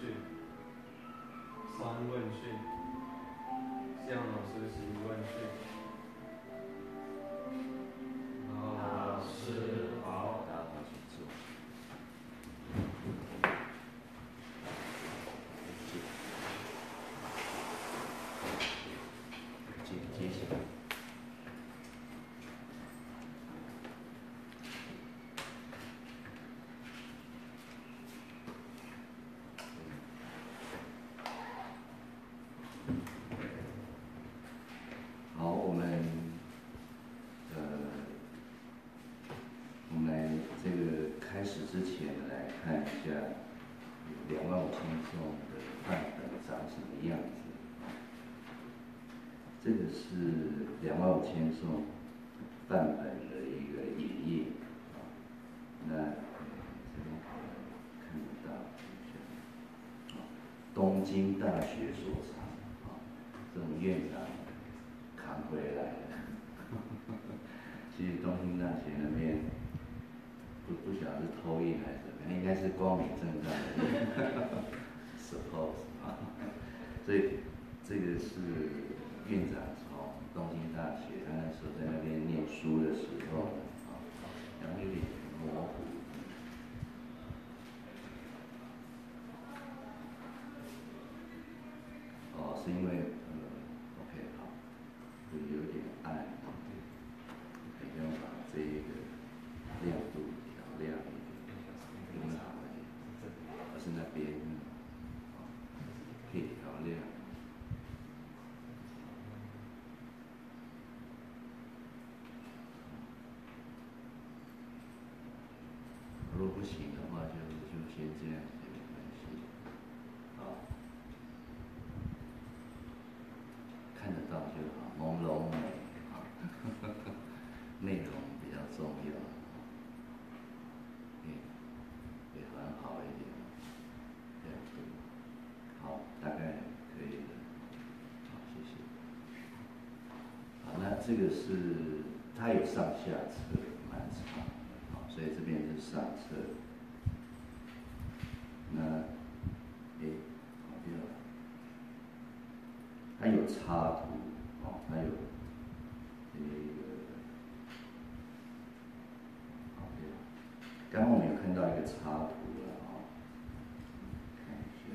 训，三问训，向老师询问训。老师好。大家好，请坐。接接接下来。好，我们呃，我们来这个开始之前来看一下两万五千颂的范本长什么样子。这个是两万五千颂范本的一个影页啊，那这边看得到，东京大学所藏啊，这种院长扛回来的。其实东京大学那边不不晓得是偷印还是怎么样，应该是光明正大的 suppose 啊，所以这个是刚开始在那边念书的时候啊，然后有点模糊。哦，是因为呃，OK 好，会有点暗，可以要把这一个亮度调亮一点，更好一点，而是那边，哦，可以调亮。如不行的话，就就先这样也没关系，好。看得到就好，朦胧美啊，内容比较重要，也也很好一点，亮度，好，大概可以了，好，谢谢。好，那这个是它有上下册，蛮长的，好，所以这边是上车。那，哎，跑掉了。它有插图，哦，它有这个，好对了，刚刚我们有看到一个插图了啊、看一下，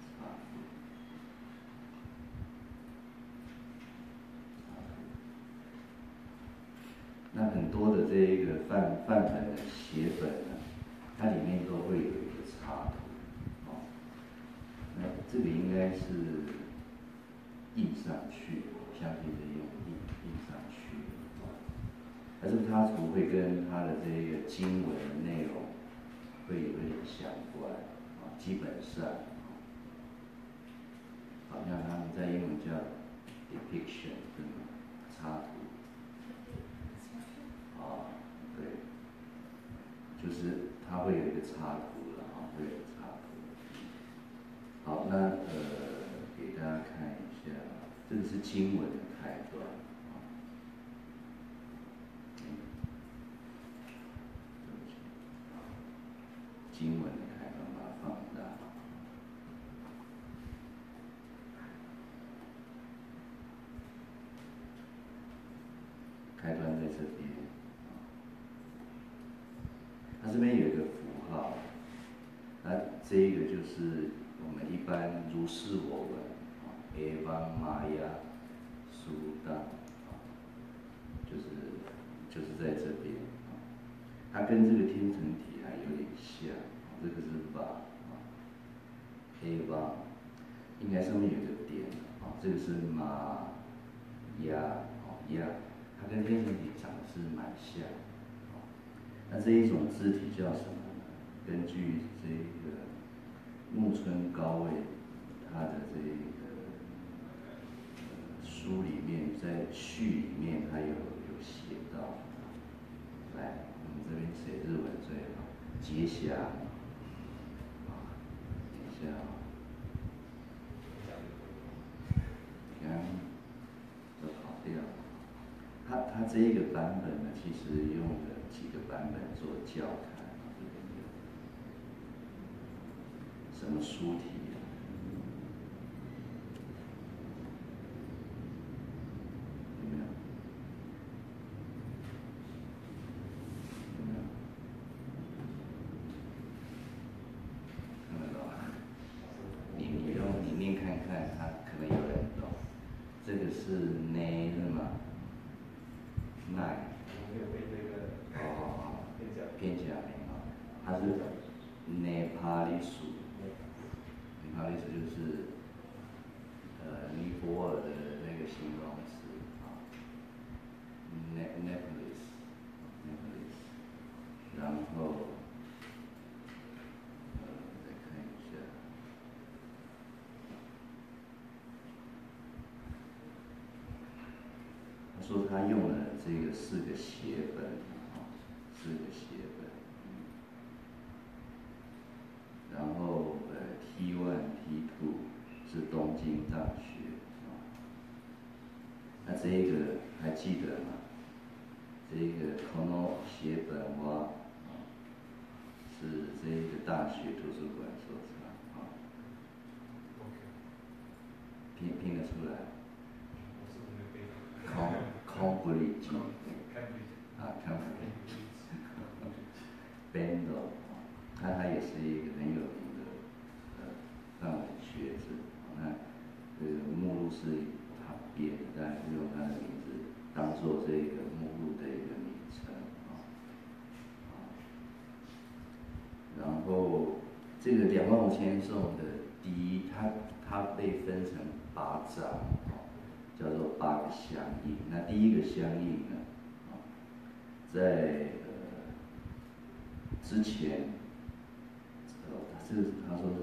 插图，插图，那很多的这一个范范本的写本呢，它里面都会有一个插图，哦，那这个应该是印上去，我相信是用印印上去的，哦，但是它图会跟它的这个经文的内容会有一点相关，啊，基本上，好像他们在英文叫 depiction，对吗？插图，啊，对，就是它会有一个插图了啊，会有插图。好，那呃，给大家看一下，这个是经文的开端。经文的开端把它放大。开端在这边，它这边有一个符号，那这一个就是我们一般如是我闻啊，耶邦玛雅苏当啊，就是就是在这边啊，它跟这个天成体还有点像，这个是吧啊，耶邦应该上面有个点啊，这个是玛雅哦雅，它跟天成体长得是蛮像。哦那这一种字体叫什么呢？根据这个木村高卫他的这个书里面，在序里面他有有写到，来，我们这边写日文最好，结下，啊，等一下，看都跑掉了。它它这一个版本呢，其实用了几个版本做教材，这边有什么书体？有没有？有没有？看得到吗？你你用你念看看，他可能有人懂。这个是奈是吗？奈。没有被那个哦，变价片假名啊，它是内帕里属，内帕里属就是呃尼泊尔的那个形容词啊，ne Nepalese Nepalese，然后呃再看一下。他说他用了这个四个写本啊，四个写本，然后呃 T one T two 是东京大学啊，那这个还记得吗？这个 Kono 写本哇啊，是这个大学图书馆收藏啊，拼拼得出来。我是没有被空空不理解看不见，啊，看不看见。不见，Bendo，他他也是一个很有名的呃范文学者，那这个目录是他编的，但是用他的名字当做这个目录的一个名称啊啊。然后这个两万五千颂的第一，它它被分成八章，叫做八个相应。那第一个相应呢，在呃之前，呃，这个他说是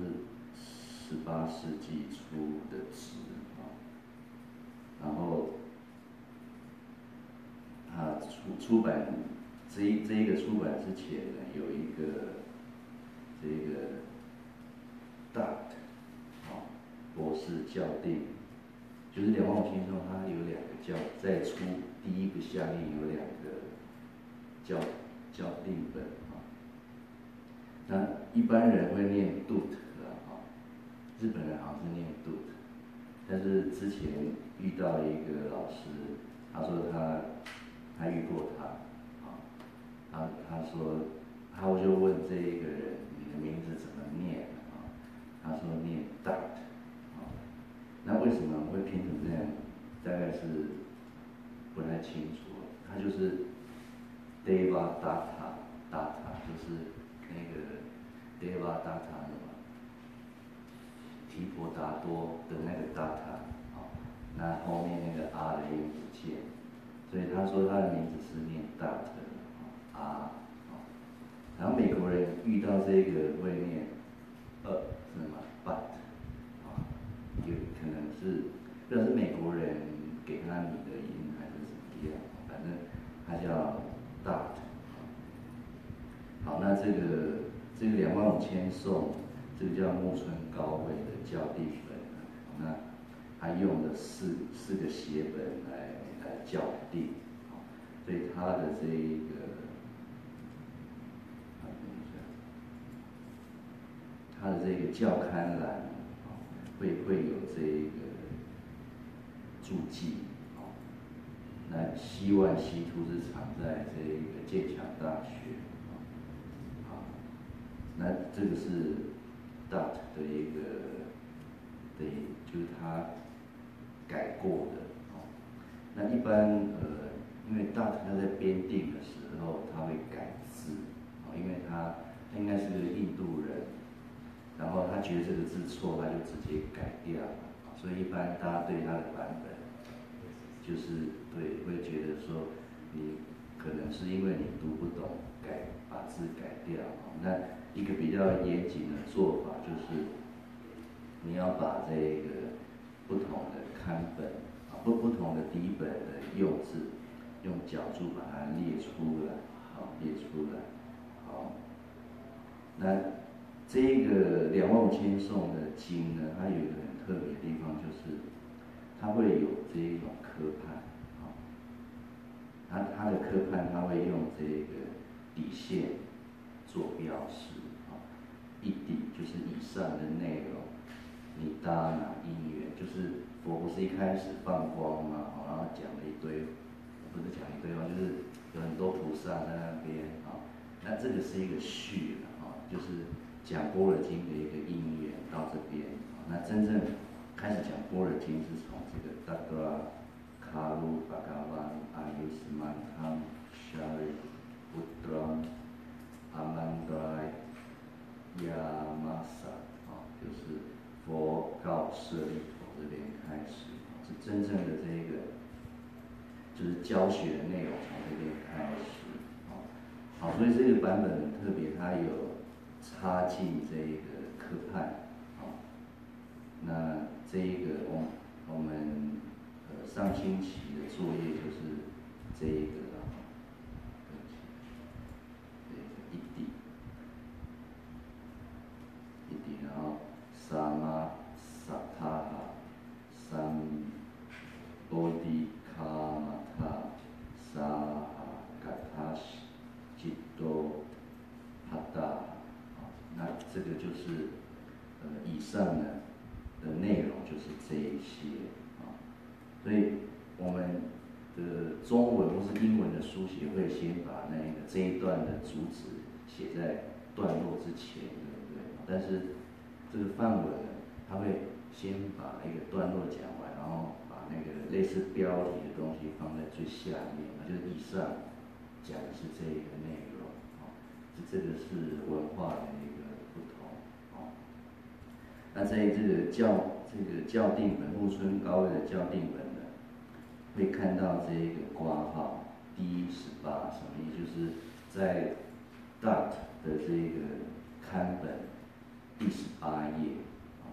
十八世纪初的词啊，然后他出出版这一这一个出版之前呢，有一个这个 Dart 啊博士校订，就是两万五千中，它有两个教，在出第一个下令有两个教教定本啊。那一般人会念 dut 啊，日本人好像是念 dut，但是之前遇到一个老师，他说他他遇过他，啊，他他说，他就问这一个人你的名字怎么念啊？他说念 dut，那为什么会拼成这样？大概是不太清楚，他就是 Deva Data Data 就是那个 Deva Data 什么提婆达多的那个 Data 啊，那后面那个 R 的音不见，所以他说他的名字是念 Data 啊 R 啊，然后美国人遇到这个会念呃是吗，是不知道是美国人给他拟的音还是怎么样，反正他叫 Dot。好，那这个这个两万五千颂，这个叫木村高惠的校订本，那他用了四四个写本来来校订，好所以他的这一个，他的这个教刊栏，会会有这一个注记。啊。那希万西图是藏在这个剑桥大学。啊，啊，那这个是 Dot 的一个对，就是他改过的。啊。那一般呃，因为 Dot 他在编订的时候他会改字。啊，因为他他应该是个印度人，然后他觉得这个字错，他就直接改掉，所以一般大家对他的版本。就是对，会觉得说你可能是因为你读不懂，改把字改掉。那一个比较严谨的做法就是，你要把这个不同的刊本啊，不不同的底本的用字，用脚注把它列出来，好、列出来，好。那这个两万五千颂的经呢，它有一个很特别的地方，就是它会有这一种科判，啊，它它的科判它会用这个底线做标识，啊，一底就是以上的内容，你搭哪因缘，就是佛不是一开始放光嘛，然后讲了一堆，不是讲一堆话，就是有很多菩萨在那边啊，那这个是一个序了啊，就是讲般若经的一个因缘到这边啊，那真正开始讲般若经是从这个达多卡鲁巴嘎瓦阿尤斯曼汤沙利布多阿曼多莱。亚玛萨啊，就是佛告舍利佛这边开始，是真正的这一个，就是教学的内容从这边开始啊。好，所以这个版本特别，它有插进这一个科判啊。那这一个我我们呃上星期的作业就是这一个。啊，对，一滴，一滴，然后三塔哈三波迪卡玛塔萨哈嘎塔西吉多哈达，那这个就是呃以上的的内容就是这一些啊，所以我们的中文或是英文的书写会先把那个这一段的主旨写在段落之前，对不对？但是这个范文呢，他会先把那个段落讲完，然后把那个类似标题的东西放在最下面，就是以上讲的是这一个内容，啊，这这个是文化的一个不同，啊，那在这个校这个校定本木村高的校定本呢，会看到这一个挂号 D 十八，什么意思？就是在 DOT 的这个刊本。第十八页，啊，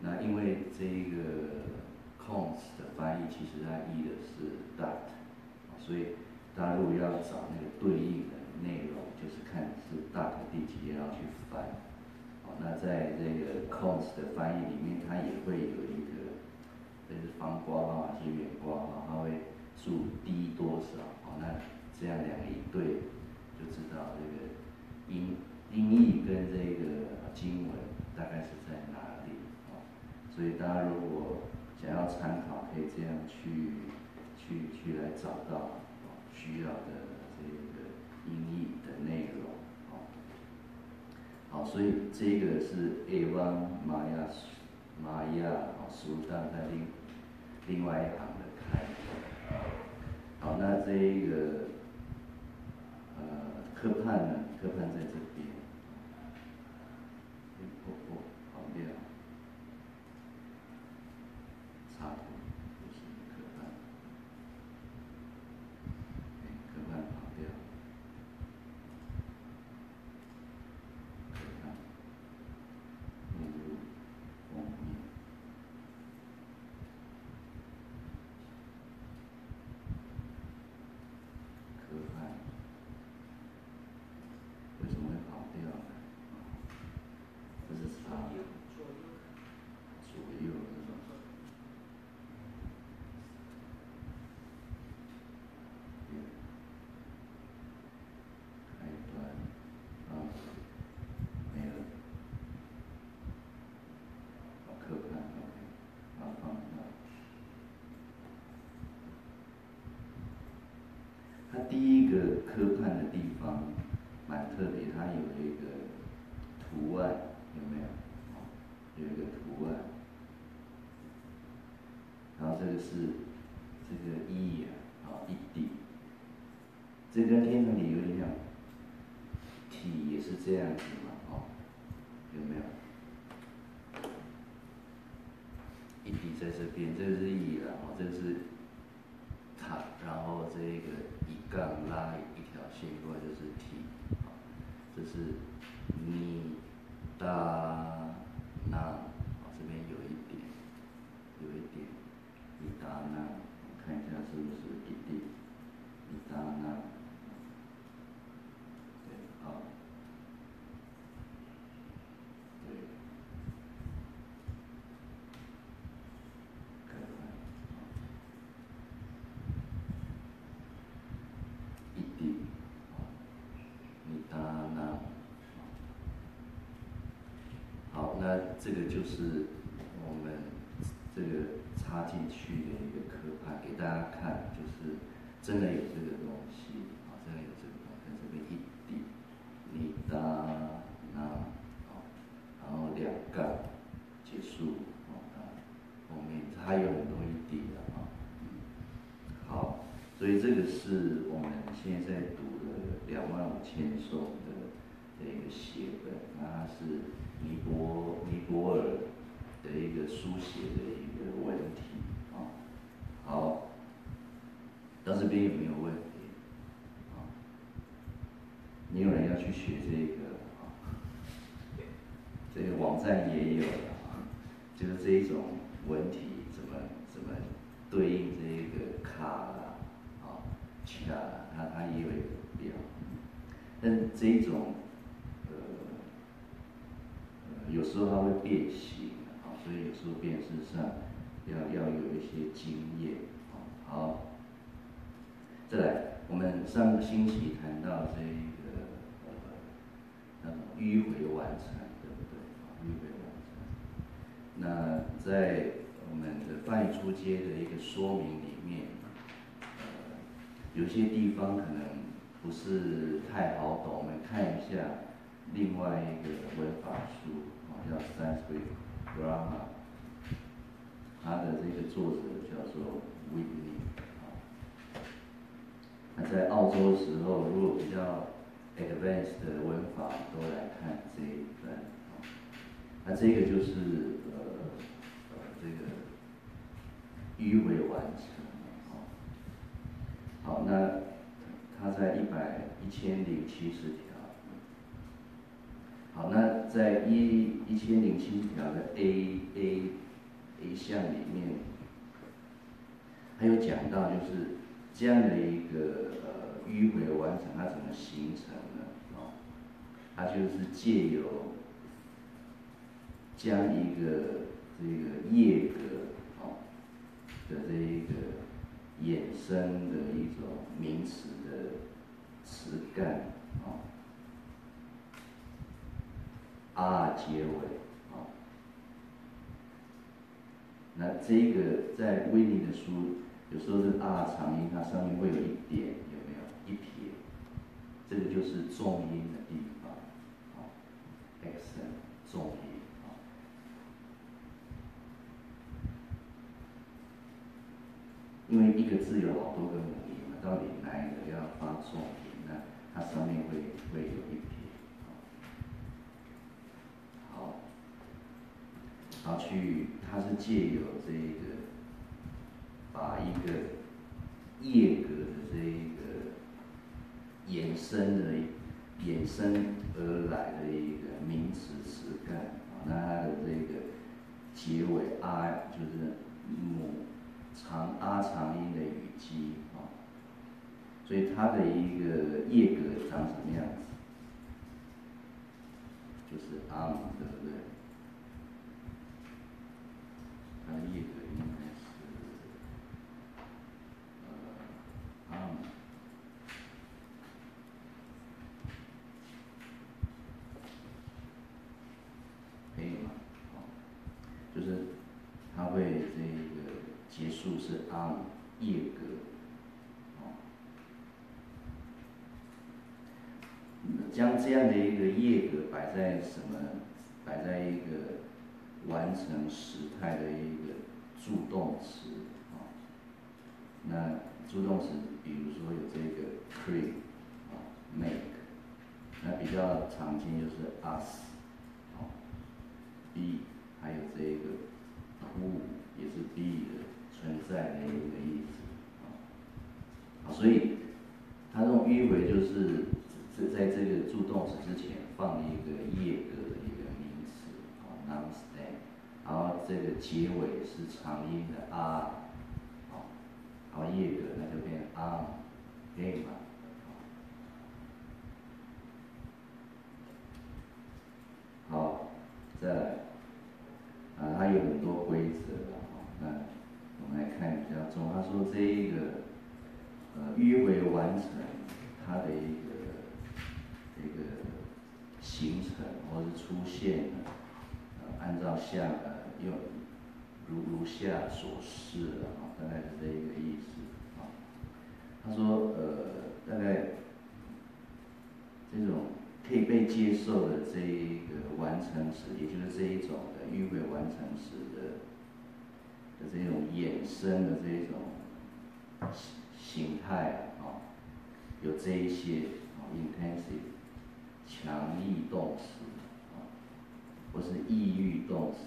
那因为这个 cons 的翻译其实它译的是 that，所以大家如果要找那个对应的内容，就是看是 that 第几页然后去翻，哦，那在这个 cons 的翻译里面，它也会有一个，这是方括号还是圆括号，它会注低多少，哦，那这样两个一对，就知道这个音。音译跟这个经文大概是在哪里？哦，所以大家如果想要参考，可以这样去去去来找到哦需要的这个音译的内容。哦，好，所以这个是 A 湾玛雅玛雅哦，苏丹在另另外一行的开头。好，那这一个呃科判呢？科判在这。第一个科判的地方蛮特别，它有一个图案，有没有？有一个图案，然后这个是这个一啊，啊一地，这跟天堂里有点像，体也是这样子嘛，哦，有没有？一地在这边，这个是一了，哦，这个是，杠拉一条线过来就是 T，，这是你的那，这边有一点，有一点你哒那，看一下是不是一定你哒那。那这个就是我们这个插进去的一个刻盘，给大家看，就是真的有这个东西啊，真的有这个东西，这边一滴，你哒那啊，然后两杠结束啊，后面还有很多一滴的啊，嗯好，所以这个是我们现在在读的两万五千颂的。的一个写本，那是尼泊尼泊尔的一个书写的一个问题啊。好，到这边有没有问题？啊，你有人要去学这个啊？这个网站也有的啊，就是这一种文体怎么怎么对应这一个卡啦啊，卡，它它也有一个表，但这一种。有时候它会变形，啊，所以有时候辨识上要要有一些经验，啊，好，再来，我们上个星期谈到这个呃那种迂回完成，对不对？迂回完成。那在我们的翻译出街的一个说明里面，呃，有些地方可能不是太好懂，我们看一下另外一个文法书。叫 Sanskrit Grammar，它的这个作者叫做 Whitney 啊。那在澳洲的时候，如果比较 advanced 的文法都来看这一段啊。那这个就是呃呃这个迂回完成。好，那它在一百一千零七十。好，那在一一千零七条的 A A A 项里面，还有讲到就是这样的一个呃迂回完成，它怎么形成呢？哦，它就是借由将一个这个叶格哦的这一个衍生的一种名词的词干啊。啊，结尾，啊，那这个在威尼的书，有时候是啊长音，它上面会有一点，有没有一撇？这个就是重音的地方，啊，accent 重音，啊，因为一个字有好多个母音嘛，到底哪一个要发重音呢？它上面会会有一撇。然后去，它是借由这个，把一个叶格的这一个衍生的、衍生而来的一个名词词干啊，那它的这个结尾啊，就是母长啊长音的语基啊，所以它的一个叶格长什么样子？就是啊，对不对？它的叶格应该是呃啊，可以吗？好，就是他会这个结束是啊叶格，哦，将这样的一个叶格摆在什么？摆在一个。完成时态的一个助动词啊，那助动词比如说有这个 create 啊，make，那比较常见就是 us 啊，be，还有这个 who 也是 be 的存在的一个意思啊，所以它这种迂回就是在在这个助动词之前放一个叶格的一个名词啊，nouns。然后这个结尾是长音的啊，好，然后叶格那就变啊，可以吗？好，再来，啊，它有很多规则的哈，那我们来看比较重。他说这一个呃迂回完成它的一个一个形成或是出现。按照像呃用如如下所示啊，大概是这一个意思啊。他说呃大概这种可以被接受的这一个完成时，也就是这一种的迂回完成时的的这种衍生的这一种形态啊，有这一些啊，intensive 强力动词，或是抑郁动词，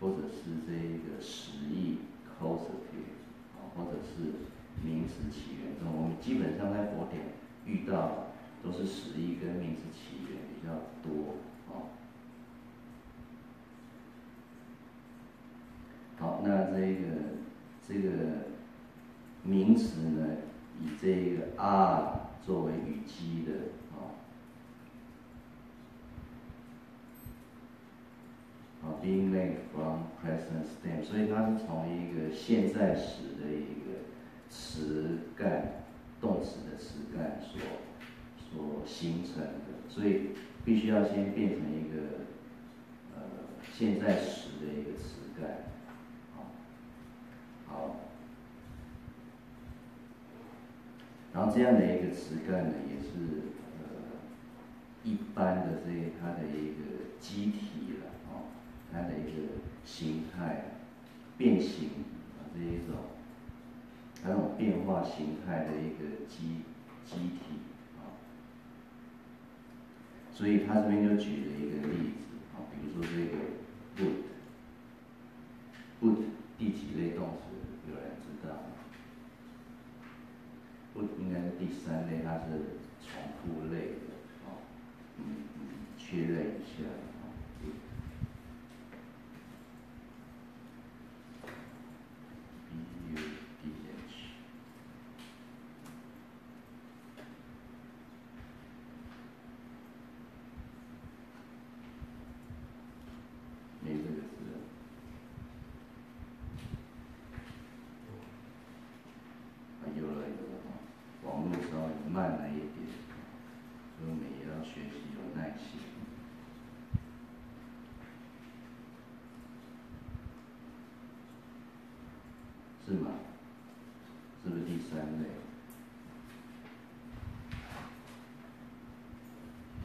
或者是这一个实义 causative 啊，或者是名词起源中，我们基本上在佛典遇到都是实义跟名词起源比较多啊。好，那这个这个名词呢，以这个 R 作为语基的啊，啊，being made from present stem，所以它是从一个现在时的一个词干，动词的词干所所形成的，所以必须要先变成一个呃现在时的一个词干。好，然后这样的一个词干呢，也是呃一般的这它的一个机体了，它的一个形态变形啊这一种，它那种变化形态的一个机机体啊，所以他这边就举了一个例子啊，比如说这个 would，would 第几类动词？有人知道吗？不应该是第三类，它是重复类的，啊，嗯嗯，确认一下，哦。B U D H，没这个字。啊，有了有了啊，网络稍微慢了一点，所以我们也要学习有耐心。是吗？是不是第三类？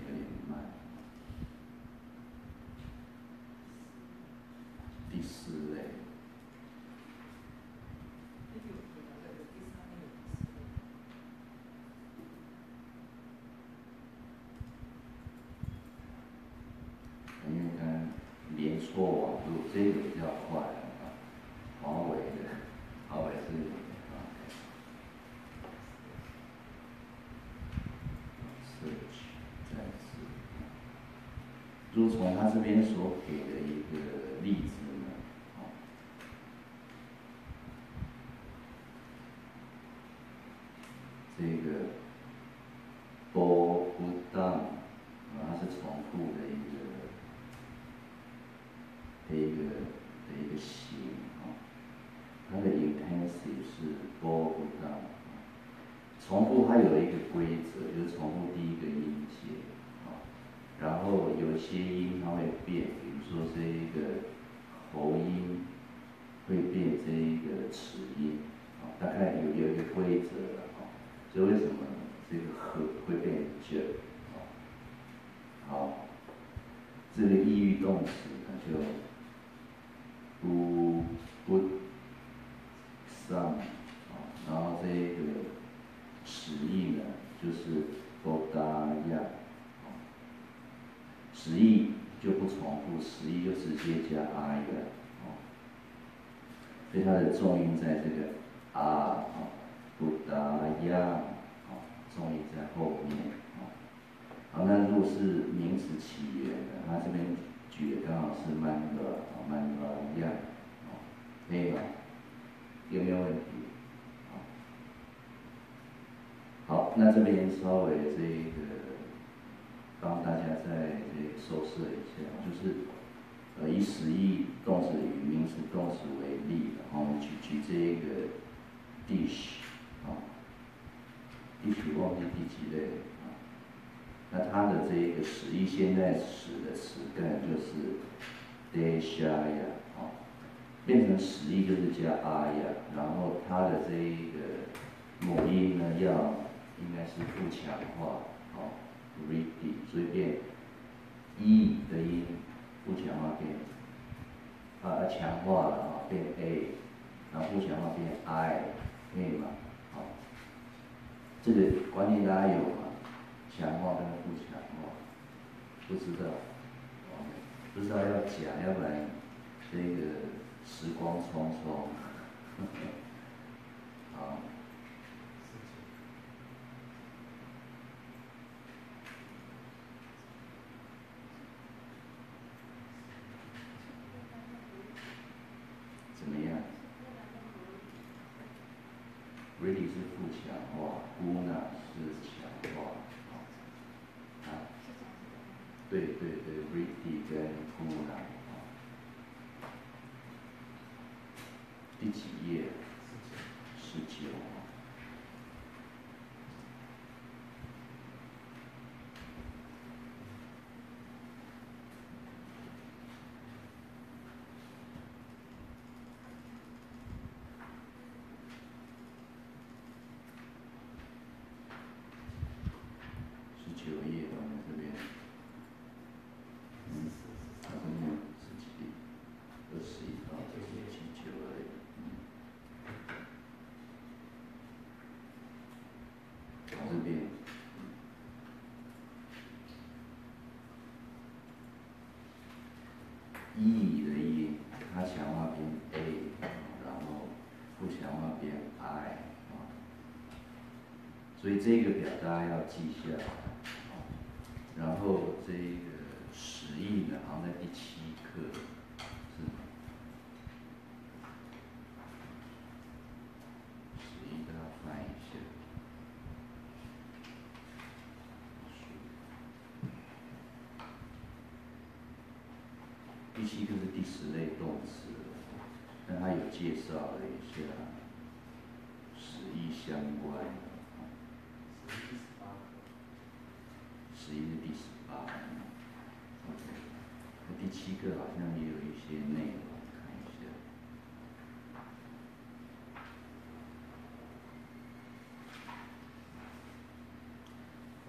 有点慢。第四类。因为它连错网路，这个比较快啊。华为的，华为是啊，search 再次，从他这边所给的一个例子呢，啊，这个 bo bu dang，啊，它是重复的一个的一个的一个形啊，它的 intensive 是 bo bu dang，重复它有一个规则，就是重复第一个音节啊，然后有些音它会变，比如说这一个喉音会变这一个齿音啊，大概有有一个规则的啊，所以为什么这个和会变卷啊？好，这个抑郁动词它就不不上啊，然后这个实义呢就是不达亚啊，实义就不重复，实义就直接加阿呀啊，所以它的重音在这个啊啊，不达亚啊，重音在后面啊。好，那如果是名词起源的，它这边举的刚好是曼德啊，曼德一样，啊，可以吗？有没有问题？啊，这边稍微这个帮大家再这个收拾一下，就是呃以实义动词与名词动词为例，然后我们举举这个 dish 啊，dish 忘记第几类啊。那它的这个实义现在时的词根就是 de sha 呀，哦，变成实义就是加 a 呀，然后它的这一个母音呢要应该是不强化，哦，ready，所以变 e 的音不强化变啊强化了啊变 a，然后不强化变 i，可以吗？好，这个观念大家有吗？强化跟不强化，不知道，不知道要讲，要不然这个时光匆匆，好么样？Ready 是不强化，孤呢是强化。对对对，ready 跟 g o 啊，第几页？十九。十九页，我们这边。嗯，他这边十几，二十一号，这是十九而已。嗯，这边，e e 的音，它强化变 a，然后不强化变 i，啊，所以这个表大家要记下，然后这个实义呢，好像在第七课，是吗？实义大家翻一下。第七个是第十类动词，但他有介绍了一下十一相关。十一是第十八那第七个好像也有一些内容，看一下。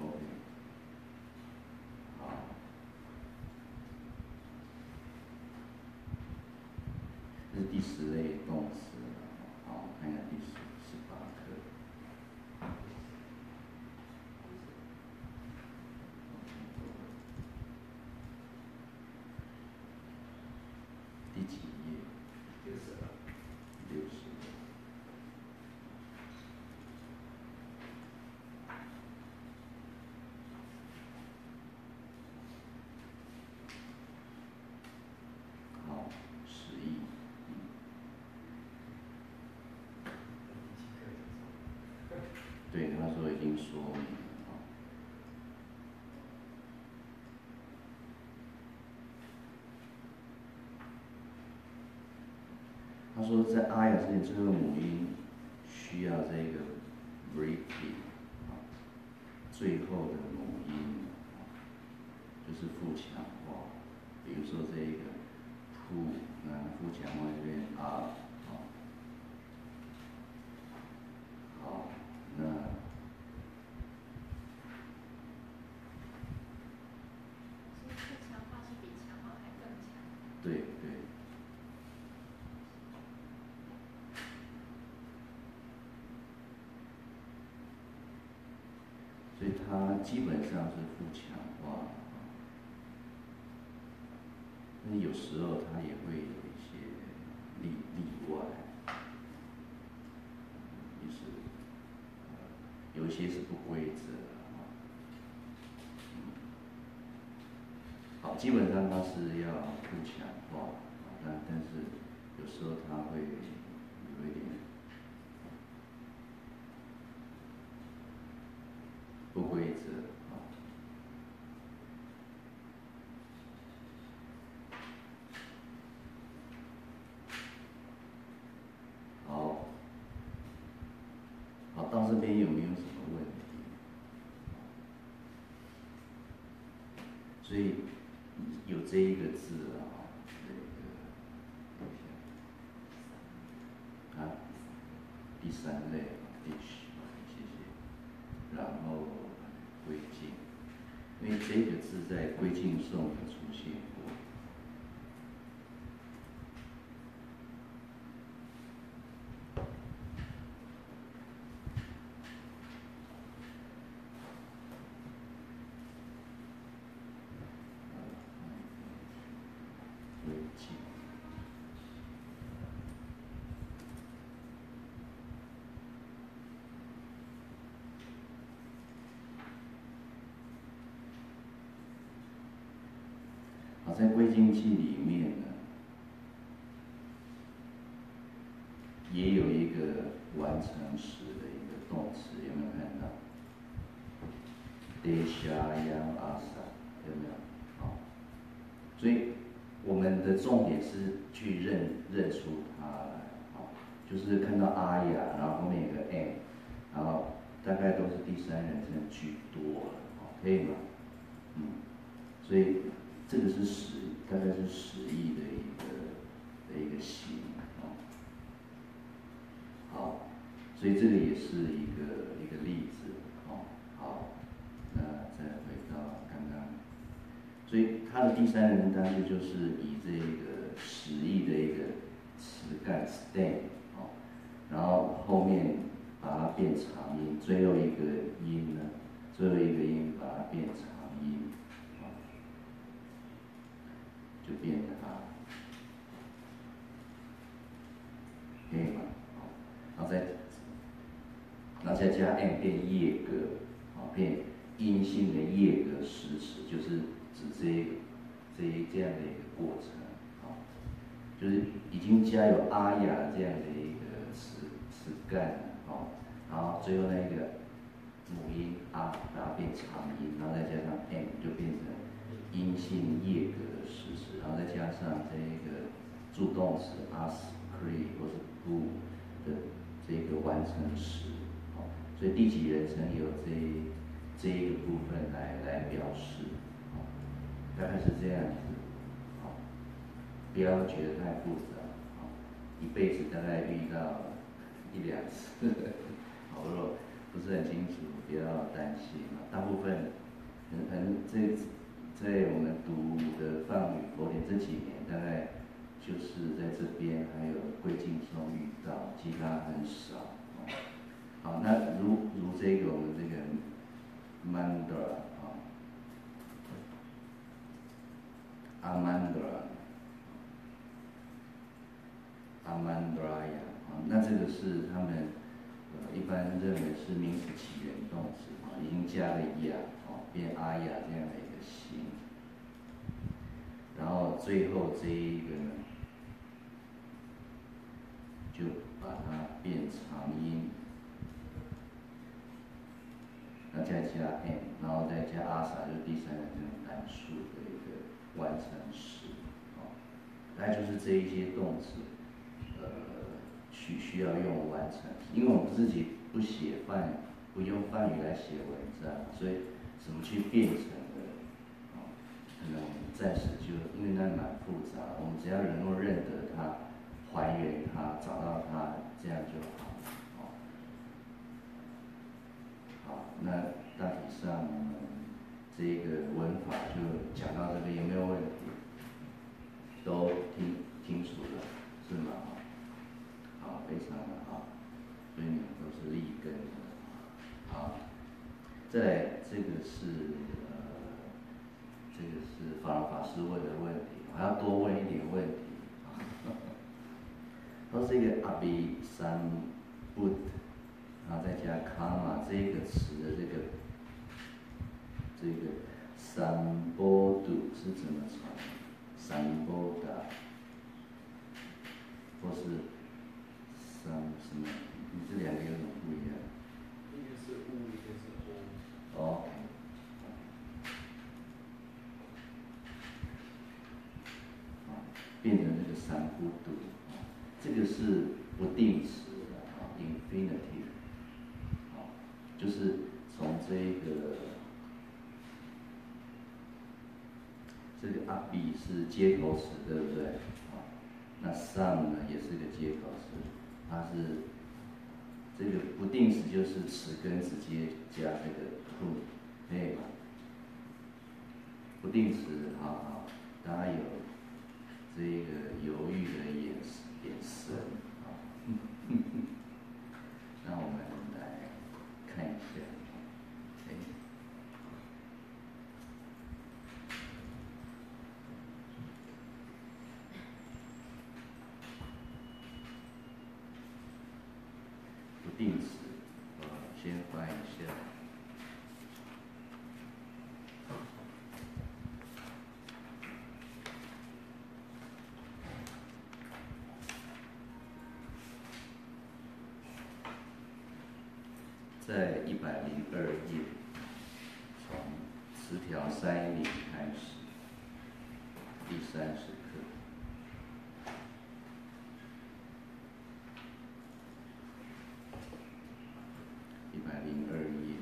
OK，好，这是第十类动词了，好，看一下第十十八课。第几页？六十二。六十。好，十亿。对，他说已经说明了。他说在阿雅之前，这个母音需要这个 repeat 啊，最后的母音，就是腹强化。比如说这一个 pu，那腹强化这边啊，好，好，那是是强化是比强化还更强。对对。所以它基本上是不强化，那有时候它也会有一些例例外，就是有一些是不规则的啊。好，基本上它是要不强化，但但是有时候它会有一点不规则啊。好，好，到这边有没有什么问题？所以有这一个字啊，这个等一下，啊，第三类 dish，谢谢，然后归敬，因为这个字在归敬颂有出现过。归敬。好，在归经记里面呢，也有一个完成时的一个动词，有没有看到 d e s h a y a asa，有没有？好，所以我们的重点是去认认出它来，好，就是看到阿雅，然后后面有个 m，然后大概都是第三人称居多了，好，可以吗？嗯，所以这个是使，大概是使意的一个的一个形啊。好，所以这个也是一个一个例子哦。好，那再回到刚刚，所以它的第三人称单数就是以这个使意的一个词干 stand 哦，然后后面把它变长音，最后一个音呢，最后一个音把它变长音。啊就变它，可以吗？好，然后再，然后再加 m 变叶格，啊，变阴性的叶格实词，就是指这个这这样的一个过程，啊，就是已经加有阿雅这样的一个词词干，啊，然后最后那个母音啊，然后变长音，然后再加上 m 就变成阴性叶格的实词，然后再加上这一个助动词 ask、create 或是 do 的这个完成时，哦，所以第几人称有这这一个部分来来表示，大概是这样子，好，不要觉得太复杂，好，一辈子大概遇到一两次，好，如果不是很清楚，不要担心啊，大部分可能这在我们读的梵语佛典这几年，大概就是在这边还有贵境中遇到，其他很少。好，那如如这个我们这个 mandra 啊，amandra。amanda 呀啊，那这个是他们呃一般认为是名词起源动词啊，已经加了雅哦，变阿雅这样的一个形。然后最后这一个呢，就把它变长音，那再加 m，然后再加阿萨，就是第三人称单数的一个完成时，哦，大概就是这一些动词，呃，需需要用完成，因为我们自己不写范，不用范语来写文章，所以怎么去变成的，哦，可能暂时就因为那蛮复杂，我们只要能够认得它，还原它，找到它，这样就好，哦。好，那大体上，这个文法就讲到这边，有没有问题？都听清楚了，是吗？好，非常的好，所以你们都是立根的。好，再这个是呃，这个是法法师问的问题，我要多问一点问题。他说这个阿比三不，然后再加卡玛这个词的这个这个三波度是怎么传？三波达，或是三什么？你这两个有什么不一样？一个是物，一个是欧。哦，啊，变成这个三不度，啊，这个是不定词的啊，infinitive，啊，就是从这个这个阿比是接口词，对不对？啊，那 some 呢也是个接口词，它是这个不定词就是词根直接加这个 to，可以吗？不定词，好好，大家有这个犹豫的眼眼神啊。那我们来看一下，哎。不定词，呃，先翻一下。在一百零二页，从词条三零开始，第三十课。一百零二页，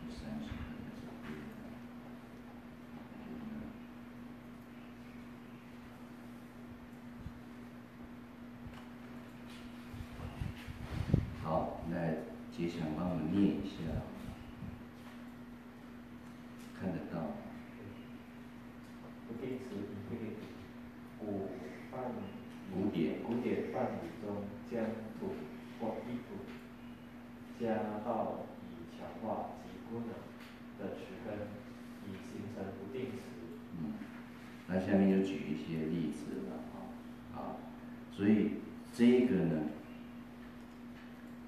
第三十课开始。好，那杰祥帮我念一下，看得到吗？不定词一定古范古典古典范语中将土或一土加到以强化及功能的词根，以形成不定词。嗯，那下面就举一些例子了啊，好，所以这个呢，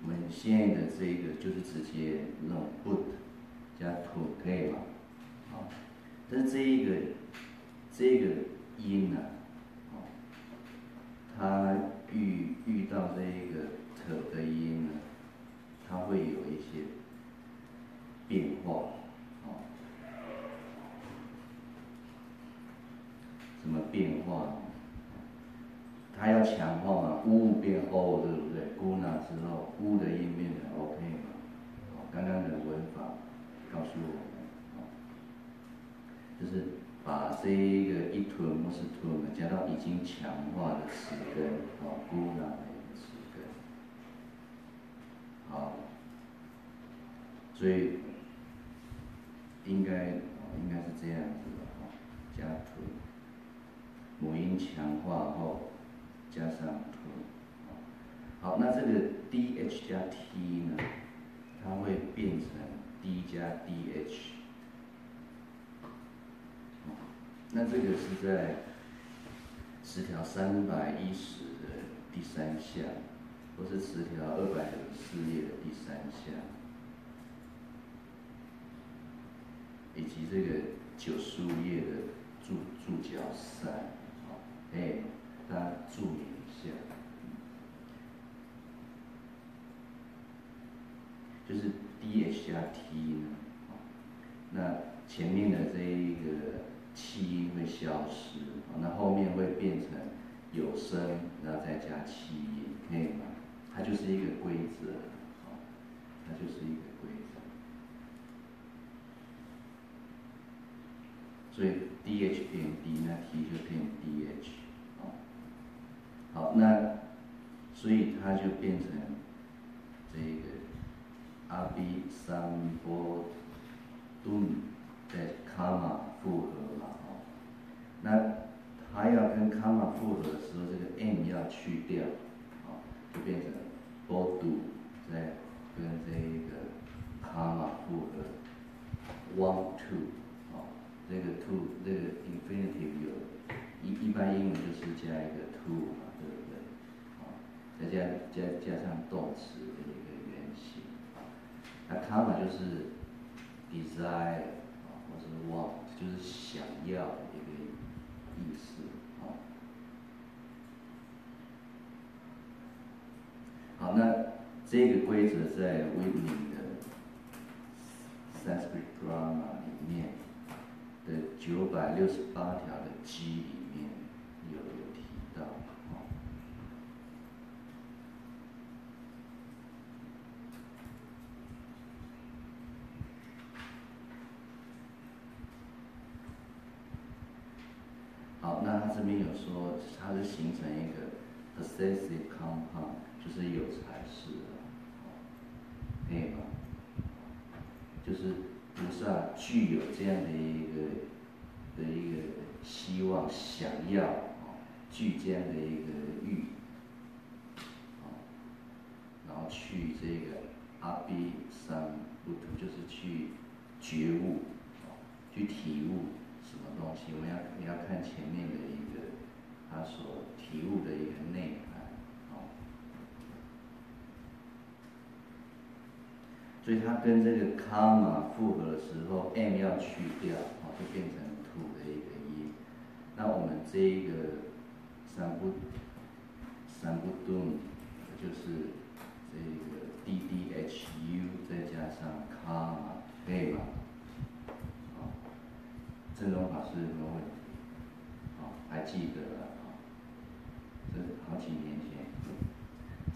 我们现在的这个就是直接弄 put 加 to day 嘛？好，但是这一个这个音呢、哦，它遇遇到这一个 t 的音呢，它会有一些变化，哦。什么变化它要强化嘛，u 变 o 对不对？guna 之后，u 的音变成 OK 嘛？哦，刚刚的文法告诉我们，哦，就是把这一个一吞或是吞呢加到已经强化的词根，哦，guna 的一个词根，好，所以应该哦应该是这样子的哦，加吞。母音强化后加上 t，好，那这个 dh 加 t 呢，它会变成 d 加 dh，那这个是在词条三百一十的第三项，或是词条二百零四页的第三项，以及这个九十五页的注注脚三。好哎，大家注意一下，就是 D H 加 T 呢，那前面的这一个气音会消失，那后面会变成有声，然后再加气音，可以吗？它就是一个规则，哦，它就是一个规则。所以 D H 变 D，那 T 就变 D H，好，那所以它就变成这个阿比三波顿在卡玛复合了，哦，那它要跟卡玛复合的时候，这个 M 要去掉，哦，就变成波度在跟这个卡玛复合，one two。这个 two，这个 infinitive 有一一般英文就是加一个 two 嘛，再加加加上动词的一个原形，那 karma 就是 desire 啊，或者 want 就是想要的一个意思啊。好，那这个规则在威灵的 Sanskrit Grammar 里面。的九百六十八条的 G 里面有有提到，哦。那他这边有说它是形成一个 possessive compound，就是有才是的，可以吗？就是菩萨具有这样的一个的一个希望，想要啊，具这样的一个欲，啊，然后去这个阿毗三不图，就是去觉悟，啊，去体悟什么东西？我们要你要看前面的一个他所体悟的一个内涵。所以它跟这个 karma 复合的时候，m 要去掉，哦，就变成土的一个音。那我们这一个三不三不顿，就是这个 d d h u 再加上 karma，可以吗？啊，正宗法师有没有问题？啊，还记得了啊？这是好几年前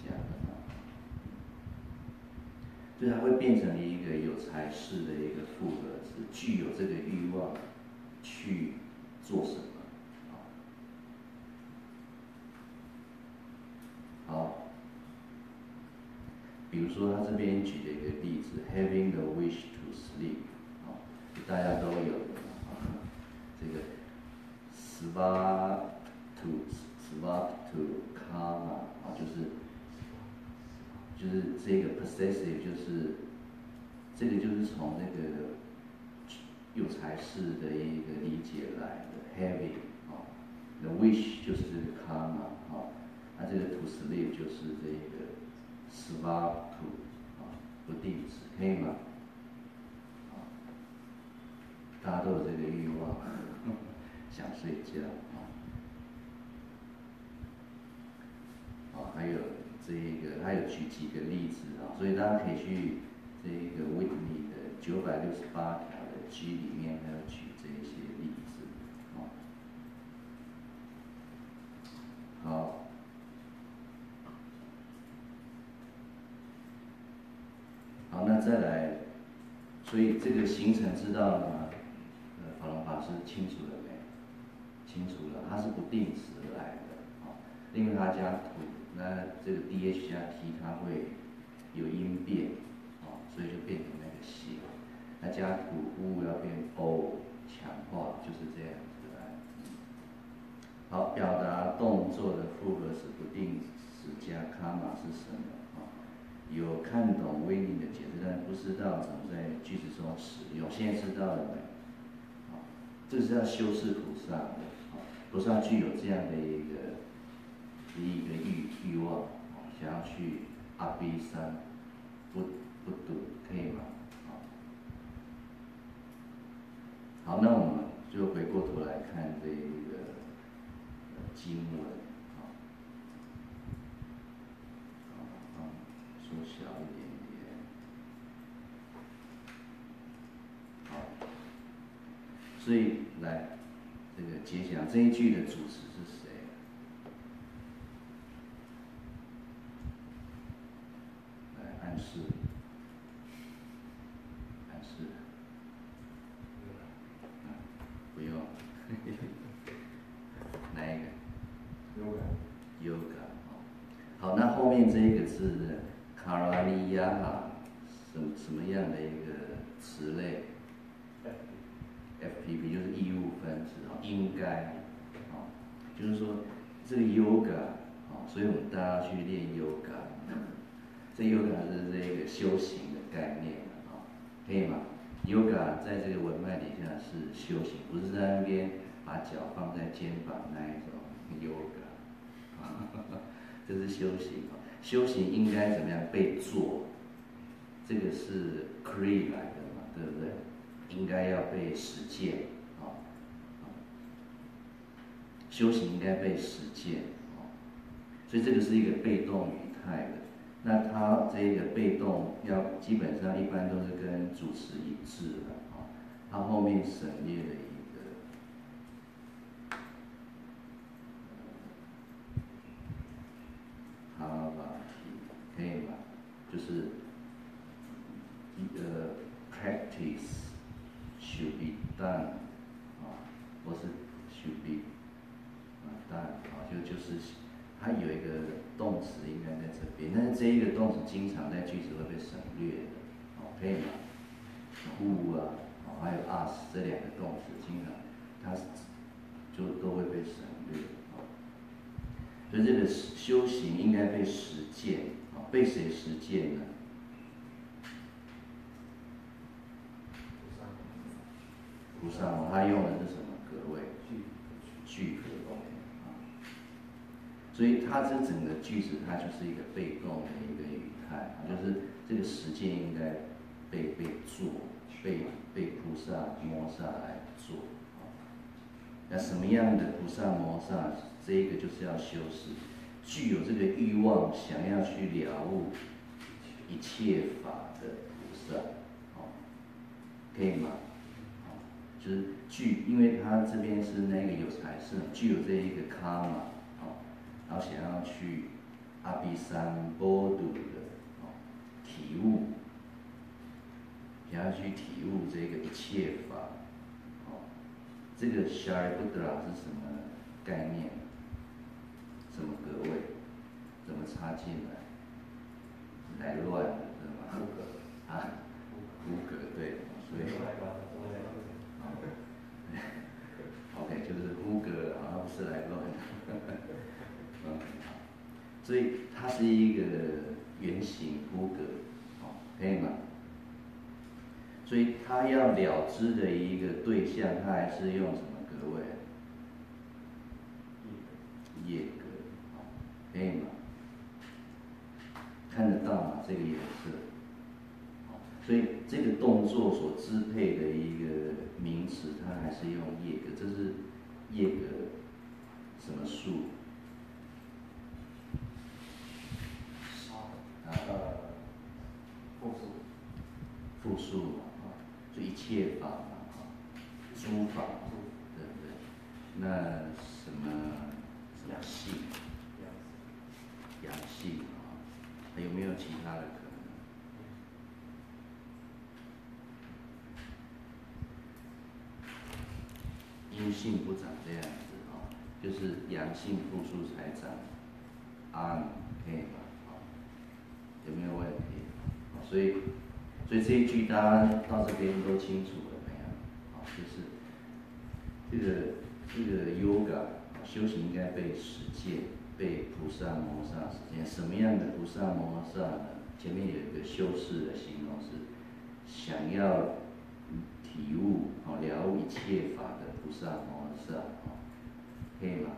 讲的。所以它会变成一个有才识的一个复合词，具有这个欲望去做什么？好，比如说他这边举的一个例子，having the wish to sleep，啊，大家都有啊，这个 s w a to s w a to karma，啊，就是。就是这个 possessive，就是这个就是从那个有才识的一个理解来的 heavy 啊，the wish 就是这个 karma 啊，那这个 to sleep 就是这个 s w a to 啊，不定词，可以吗？啊，大家都有这个欲望，想睡觉啊，啊，还有。这个他有举几个例子啊，所以大家可以去这个维尼的九百六十八条的 G 里面，还有举这些例子啊。好，好，那再来，所以这个形成知道了吗？呃，法龙法师清楚了没？清楚了，它是不定时来的啊，因为它加土。那这个 D H 加 T 它会有音变，哦，所以就变成那个写。那加土乌要变 O 强化，就是这样子来。好，表达动作的复合式不定时加 comma 是什么？啊，有看懂威尼的解释，但不知道怎么在句子中使用。现在知道了没？啊，这是要修饰菩萨的，菩萨具有这样的一个。一个欲欲望，想要去阿毗山，不不读可以吗？好，那我们就回过头来看这个经文，啊，啊，缩小一点点，好，所以来这个接下这一句的主旨是谁？是，还是，不用，哪一个？Yoga，Yoga，好，那后面这一个字，卡拉利亚哈，什什么样的一个词类？FPP 就是义务分词啊，应该，啊，就是说这个 Yoga，啊，所以我们大家去练 Yoga。这有可能是这个修行的概念啊，可以吗？Yoga 在这个文脉底下是修行，不是在那边把脚放在肩膀那一种 Yoga，这是修行啊。修行应该怎么样被做？这个是 Create 来的嘛，对不对？应该要被实践啊。修行应该被实践啊，所以这个是一个被动语态的。那它这个被动要基本上一般都是跟主词一致的啊，它后面省略了一个，好吧，可以吧？就是一个 practice should be done 啊，或是 should be done 啊，就就是它有一个动词应该在这边，但是这一个动词经常在句子会被省略的，哦，可以吗，us 这两个动词经常它就都会被省略，啊，所以这个修行应该被实践，啊，被谁实践呢？菩萨摩，他用的是什么格位？句格动啊。所以它这整个句子，它就是一个被动的一个语态，就是这个实践应该被被做，被被菩萨摩萨来做。那什么样的菩萨摩萨，这个就是要修饰，具有这个欲望，想要去了悟一切法的菩萨，哦，可以吗？就是具，因为他这边是那个有财色，具有这一个卡嘛，哦，然后想要去阿比山波度的哦体悟，想要去体悟这个一切法，哦，这个 sharibudra 是什么概念？什么格位？怎么插进来？来乱的，是吗？啊，五格对，所以。OK，就是呼格，然后是来乱，嗯，所以它是一个圆形呼格，哦，可以吗？所以他要了知的一个对象，他还是用什么格位？叶格，可以吗？看得到吗？这个颜色？所以这个动作所支配的一个名词，它还是用叶格，这是叶格什么数？啊，复数。复数嘛，啊，就一切法嘛，啊，诸法，对不对？那什么什么性？阳性啊，还有没有其他的可能？阴性不长这样子啊，就是阳性复数才长，on 可以吗？有没有问题？所以，所以这一句大家到这边都清楚了没有？啊，就是这个这个 yoga 修行应该被实践，被菩萨摩萨实践。什么样的菩萨摩萨呢？前面有一个修饰的形容是想要体悟啊，了悟一切法的。菩萨摩萨，可以吗？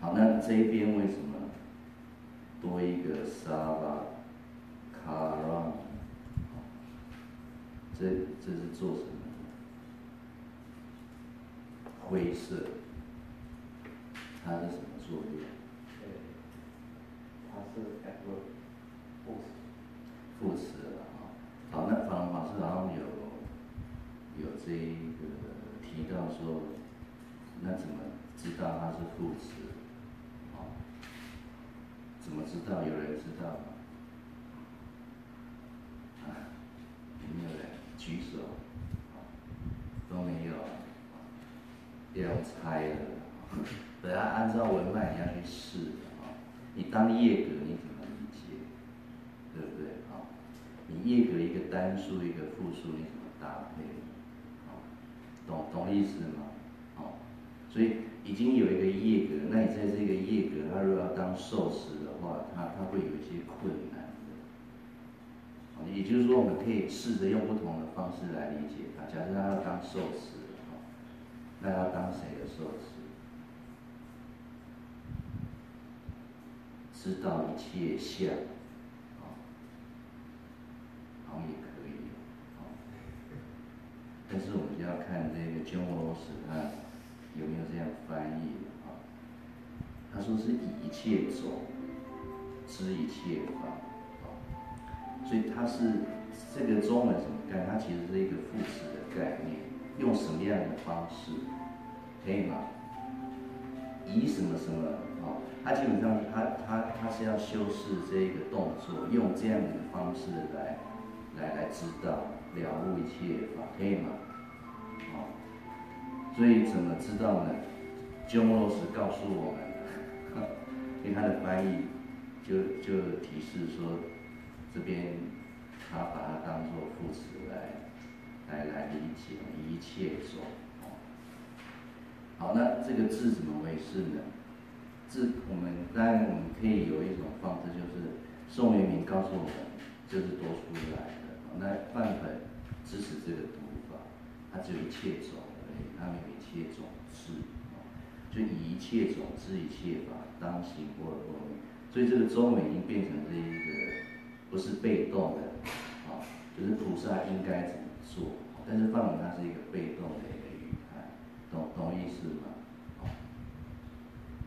好，那这一边为什么多一个沙巴卡拉？这这是做什么？灰色，它是什么作用？它是 F 副词。副词了啊。好，那法法师好像有有这个。提到说，那怎么知道它是副词？哦，怎么知道？有人知道吗？啊，有没有人举手？都没有，要猜了。本来按照文脉你要去试的啊，你当叶格你怎么理解？对不对？啊，你叶格一个单数一个复数你怎么搭配？懂懂意思吗？哦，所以已经有一个叶格，那你在这个叶格，它如果要当受词的话，它它会有一些困难。也就是说，我们可以试着用不同的方式来理解它。假设它要当受词，那要当谁的受词？知道一切相，哦，好也可以，啊。但是我们就要看这个鸠摩罗什他有没有这样翻译啊？他说是以一切种知一切法，所以它是这个中文什么概念？它其实是一个副词的概念，用什么样的方式？可以吗？以什么什么？啊，它基本上它它它是要修饰这一个动作，用这样的方式来来来知道。了悟一切法，可以吗？好，所以怎么知道呢？鸠摩罗什告诉我们，因为他的翻译就就提示说，这边他把它当做副词来来来理解一切种。好，那这个字怎么回事呢？字我们当然我们可以有一种方式，就是宋元明告诉我们，这是多出来的。那范本支持这个读法，它只有一切种而已，它没有一切种字，就以一切种知一切法，当行波罗蜜。所以这个中文已经变成这一个不是被动的，啊，就是菩萨应该怎么做。但是范本它是一个被动的一个语态，懂懂意思吗？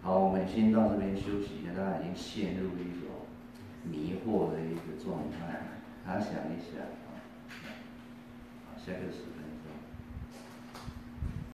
好，我们先到这边休息一下，大家已经陷入一种迷惑的一个状态，大家想一想啊，好，下个时。